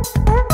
Mm-hmm.